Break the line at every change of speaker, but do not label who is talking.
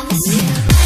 promise you.